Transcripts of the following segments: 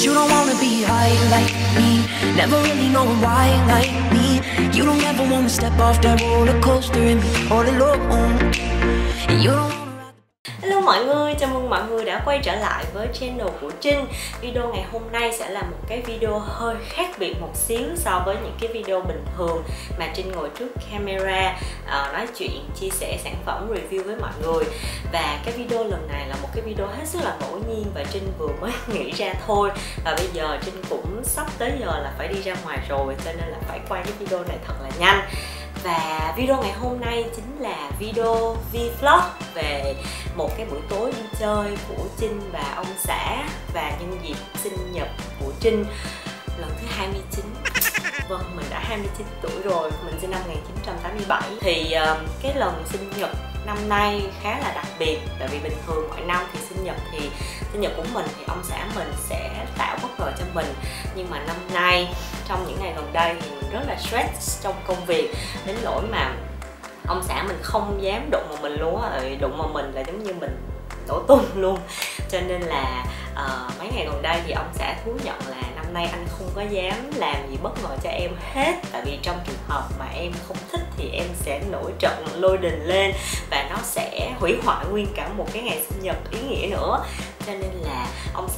You don't wanna be high like me. Never really knowing why like me. You don't ever wanna step off that roller coaster and be all alone. And you don't Hello mọi người, chào mừng mọi người đã quay trở lại với channel của Trinh. Video ngày hôm nay sẽ là một cái video hơi khác biệt một xíu so với những cái video bình thường mà Trinh ngồi trước camera uh, nói chuyện, chia sẻ sản phẩm, review với mọi người. Và cái video lần này là một cái video hết sức là ngẫu nhiên và Trinh vừa mới nghĩ ra thôi. Và bây giờ Trinh cũng sắp tới giờ là phải đi ra ngoài rồi cho nên là phải quay cái video này thật là nhanh và video ngày hôm nay chính là video vlog về một cái buổi tối đi chơi của Trinh và ông xã và nhân dịp sinh nhật của Trinh lần thứ 29 Vâng, mình đã 29 tuổi rồi, mình sinh năm 1987 Thì uh, cái lần sinh nhật năm nay khá là đặc biệt Tại vì bình thường mọi năm thì sinh nhật thì sinh nhật của mình thì ông xã mình sẽ tạo bất ngờ cho mình. Nhưng mà năm nay trong những ngày gần đây thì rất là stress trong công việc Đến nỗi mà ông xã mình không dám đụng vào mình luôn á đụng vào mình là giống như mình nổ tung luôn. Cho nên là uh, mấy ngày gần đây thì ông xã thú nhận là năm nay anh không có dám làm gì bất ngờ cho em hết. Tại vì trong trường hợp mà em không thích thì em sẽ nổi trận lôi đình lên và nó sẽ hủy hoại nguyên cả một cái ngày sinh nhật ý nghĩa nữa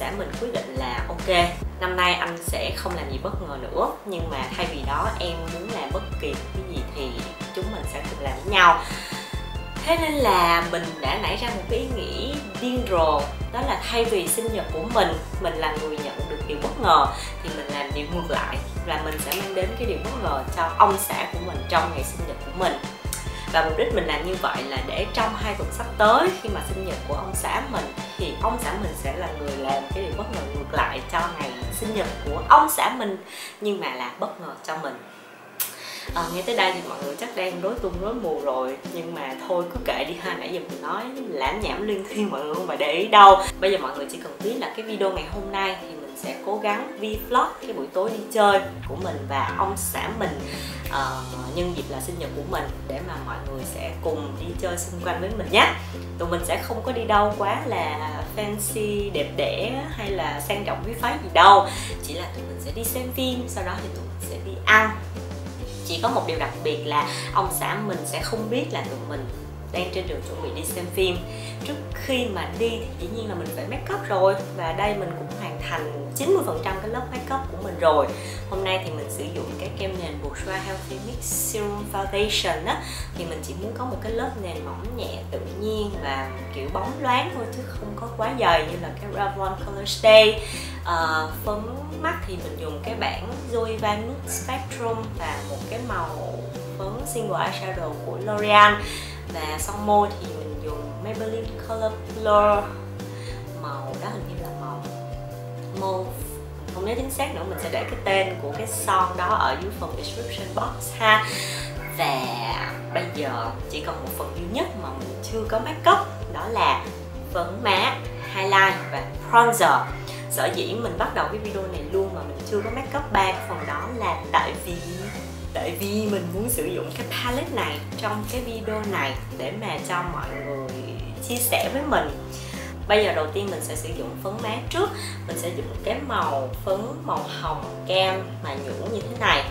xã mình quyết định là ok, năm nay anh sẽ không làm gì bất ngờ nữa. Nhưng mà thay vì đó, em muốn làm bất kỳ cái gì thì chúng mình sẽ cùng làm với nhau. Thế nên là mình đã nảy ra một cái ý nghĩ điên rồ, đó là thay vì sinh nhật của mình mình là người nhận được điều bất ngờ, thì mình làm điều ngược lại. Là mình sẽ mang đến cái điều bất ngờ cho ông xã của mình trong ngày sinh nhật của mình. Và mục đích mình làm như vậy là để trong hai tuần sắp tới, khi mà sinh nhật của ông xã mình thì ông xã mình sẽ là người làm cái điều bất ngờ ngược lại cho ngày sinh nhật của ông xã mình nhưng mà là bất ngờ cho mình. À, nghe tới đây thì mọi người chắc đang rối tung rối mù rồi nhưng mà thôi cứ kệ đi ha. Nãy giờ mình nói lãm nhảm liên thiên mọi người không phải để ý đâu. Bây giờ mọi người chỉ cần biết là cái video ngày hôm nay thì mình sẽ cố gắng vlog cái buổi tối đi chơi của mình và ông xã mình uh, nhân dịp là sinh nhật của mình để mà mọi người sẽ cùng đi chơi xung quanh với mình nhé. Tụi mình sẽ không có đi đâu quá là fancy đẹp đẽ hay là sang trọng quý phái gì đâu. Chỉ là tụi mình sẽ đi xem phim sau đó thì tụi mình sẽ đi ăn. Chỉ có một điều đặc biệt là ông xã mình sẽ không biết là tụi mình đang trên đường chuẩn bị đi xem phim. Trước khi mà đi thì dĩ nhiên là mình phải make up rồi. Và đây mình cũng hoàn thành 90% cái lớp make up của mình rồi. Hôm nay thì mình sử dụng cái kem nền Bourjois Healthy Mix Serum Foundation á. Thì mình chỉ muốn có một cái lớp nền mỏng nhẹ tự nhiên và kiểu bóng loáng thôi chứ không có quá dày như là cái Revlon Color Stay. À, phấn mắt thì mình dùng cái bảng Zoe Van Spectrum và một cái màu phấn single eyeshadow của L'Oreal và son môi thì mình dùng Maybelline Color Blur. Màu đó hình như là màu mauve. Không nhớ chính xác nữa, mình sẽ để cái tên của cái son đó ở dưới phần description box ha. Và bây giờ chỉ còn một phần duy nhất mà mình chưa có make up, đó là phấn má highlight và bronzer sở dĩ mình bắt đầu cái video này luôn mà mình chưa có make up ba cái phần đó là tại vì tại vì mình muốn sử dụng cái palette này trong cái video này để mà cho mọi người chia sẻ với mình. Bây giờ đầu tiên mình sẽ sử dụng phấn má trước. Mình sẽ dùng cái màu phấn, màu hồng, cam mà nhũ như thế này.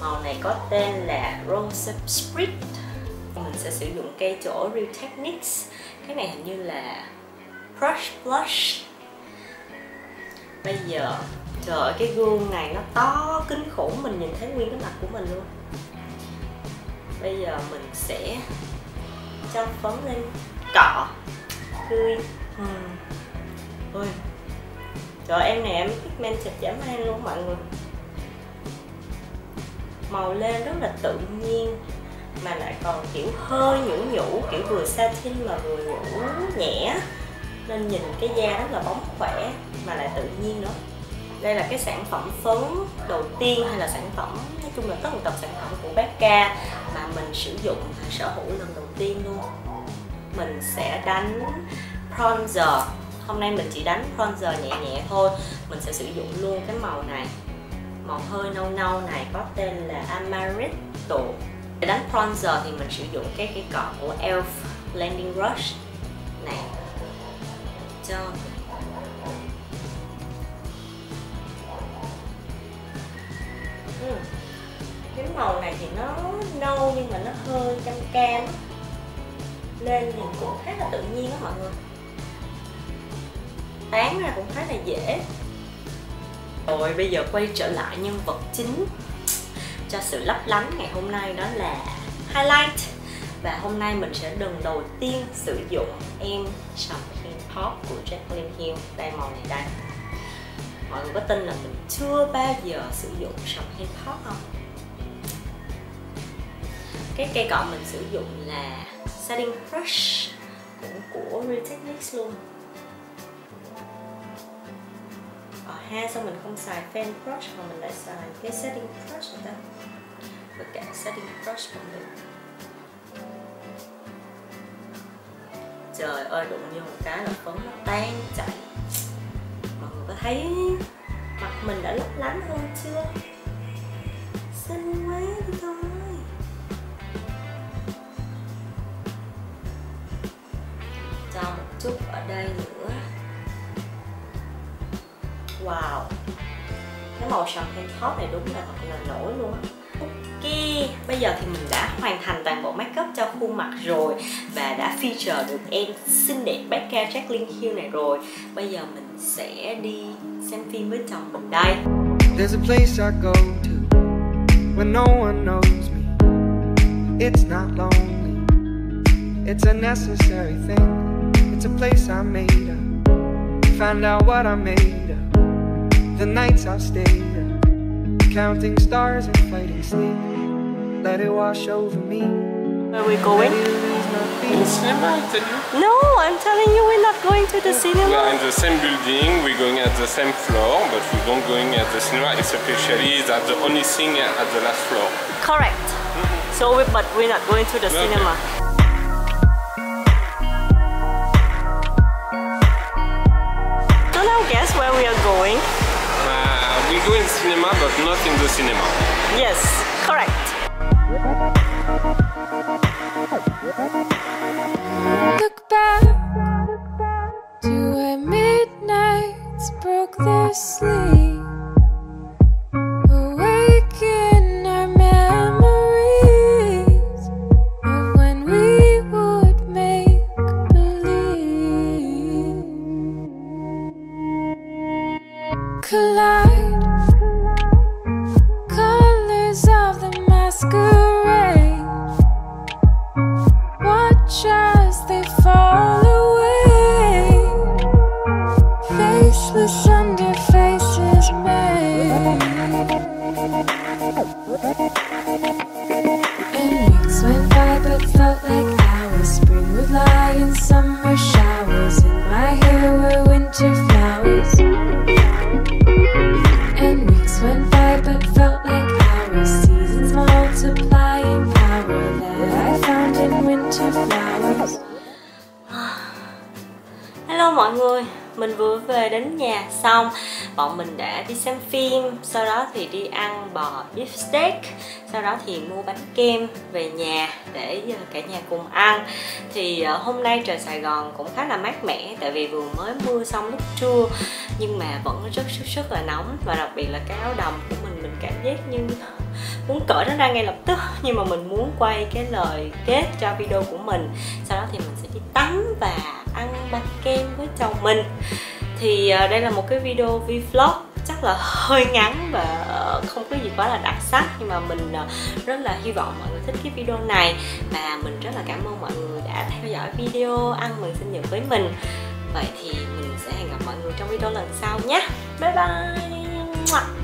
Màu này có tên là Rose Sprit mình sẽ sử dụng cây chỗ Real Techniques. Cái này hình như là brush blush bây giờ, trời ơi cái gương này nó to, kinh khủng, mình nhìn thấy nguyên cái mặt của mình luôn. Bây giờ mình sẽ cho phấn lên cọ. Tươi. Ừ. ôi. Trời, em này em pigmented giảm men luôn, mọi người. Màu lên rất là tự nhiên, mà lại còn kiểu hơi nhũ nhũ, kiểu vừa satin mà vừa nhũ nhẹ nên nhìn cái da rất là bóng khỏe mà lại tự nhiên nữa. Đây là cái sản phẩm phấn đầu tiên hay là sản phẩm, nói chung là tất một tập sản phẩm của Becca mà mình sử dụng sở hữu lần đầu tiên luôn. Mình sẽ đánh bronzer. Hôm nay mình chỉ đánh bronzer nhẹ nhẹ thôi. Mình sẽ sử dụng luôn cái màu này. Màu hơi nâu nâu này, có tên là Amaretto để đánh bronzer thì mình sử dụng cái cái cọ của ELF Blending Brush này cho. Ừ. cái màu này thì nó nâu nhưng mà nó hơi cam cam. Lên thì cũng khá là tự nhiên đó mọi người. Tán ra cũng khá là dễ. Rồi, bây giờ quay trở lại nhân vật chính cho sự lấp lánh ngày hôm nay đó là highlight. Và hôm nay mình sẽ lần đầu tiên sử dụng em champagne pop của Jacqueline Hill đây màu này đây. Mọi người có tin là mình chưa bao giờ sử dụng sòng hip hop không? Cái cây cọ mình sử dụng là setting brush cũng của Retechnics luôn. Ờ ha, sao mình không xài fan brush mà mình lại xài cái setting brush rồi ta? Được cả setting brush cũng được. Trời ơi, đụng vô một cái là phấn nó tan chảy. Mọi người có thấy mặt mình đã lấp lánh hơn chưa? Xinh quá đi thôi. Cho một chút ở đây nữa. Wow. Cái màu champagne top này đúng là thật là nổi luôn á. Ok, bây giờ thì mình đã hoàn thành toàn bộ makeup cho khuôn mặt rồi và đã feature được em xinh đẹp bác ca Jacqueline Hill này rồi. Bây giờ mình sẽ đi xem phim với chồng mình đây. There's a place I go to when no one knows me. It's not lonely, it's a necessary thing. It's a place I made up. Find out what I made up The nights I've stayed up, counting stars and fighting sleep. Let it wash over me. Where are we going? Let it my In feet. cinema, I tell you. No, I'm telling you we're not going to the cinema. We are in the same building, we're going at the same floor, but we don't going at the cinema, especially that the only thing at the last floor. Correct. So, we, but we're not going to the Okay. cinema. So now guess where we are going? Uh, we go in cinema, but not in the cinema. Yes, And weeks went by but felt like xong, Bọn mình đã đi xem phim, Sau đó thì đi ăn bò beef steak, Sau đó thì mua bánh kem về nhà để ờ, cả nhà cùng ăn. Thì ờ, hôm nay trời Sài Gòn cũng khá là mát mẻ, Tại vì vừa mới mưa xong lúc trưa, Nhưng mà vẫn rất rất rất là nóng Và đặc biệt là cái áo đầm của mình Mình cảm giác như muốn cởi nó ra ngay lập tức, Nhưng mà mình muốn quay cái lời kết cho video của mình. Sau đó thì mình sẽ đi tắm và ăn bánh kem với chồng mình thì ờ, đây là một cái video vlog, chắc là hơi ngắn và không có gì quá là đặc sắc. Nhưng mà mình ờ, rất là hy vọng mọi người thích cái video này. Và mình rất là cảm ơn mọi người đã theo dõi video ăn mừng sinh nhật với mình. Vậy thì mình sẽ hẹn gặp mọi người trong video lần sau nhé. Bye bye!